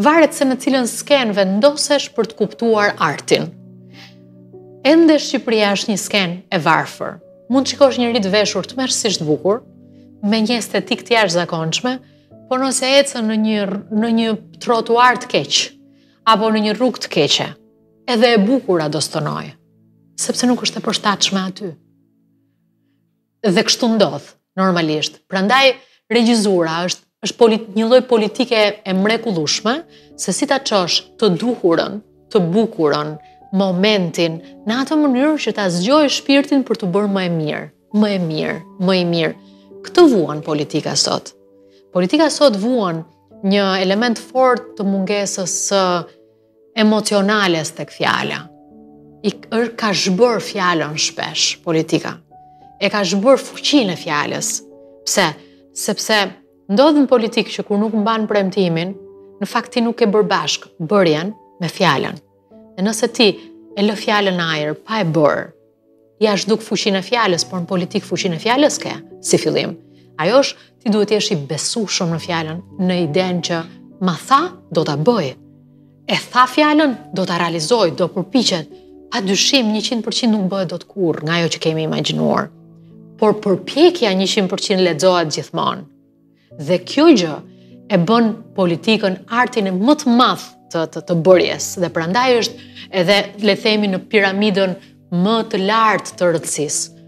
Varet se në cilën skenë vendosesh për të kuptuar artin. Ende Shqipëria është një skenë e varfër. Mund të shikosh njeri të veshur tmerrësisht bukur, me një estetikë të jashtëzakonshme, por nëse ecën në një, në një trotuar të keq, apo në një rrugë të keqe, edhe e bukura do stonojë, sepse nuk është e përshtatshme aty. Dhe kështu ndodh normalisht. Prandaj regjizura është është polit, një lloj politike e mrekullueshme se si ta çosh të duhurën, të bukurën, momentin në atë mënyrë që ta zgjojë shpirtin për t'u bërë më e mirë, më e mirë, më e mirë. Këtë vuan politika sot. Politika sot vuan një element fort të mungesës së emocionales tek fjala. I er, ka zhbërë fjalën shpesh politika. E ka zhbërë fuqinë e fjalës. Pse? Sepse ndodh në politikë që kur nuk mban premtimin, në fakt ti nuk e bën bashkë bërjen me fjalën. Dhe nëse ti e lë fjalën në ajër pa e bërë, Ia zhduk fuqinë e fjalës, por në politikë fuqinë e fjalës ke, si fillim. Ajo është, ti duhet të jesh i besueshëm në fjalën, në idenë që ma tha, do ta bëjë. E tha fjalën, do ta realizojë, do përpiqet. Pa dyshim, 100% nuk bëhet dot kurrë, nga ajo që kemi imagjinuar. Por përpjekja 100% lexohet gjithmonë. Dhe kjo gjë e bën politikën artin më të madh të të, të bërjes dhe prandaj është edhe le themi në piramidën më të lartë të rëndësisë.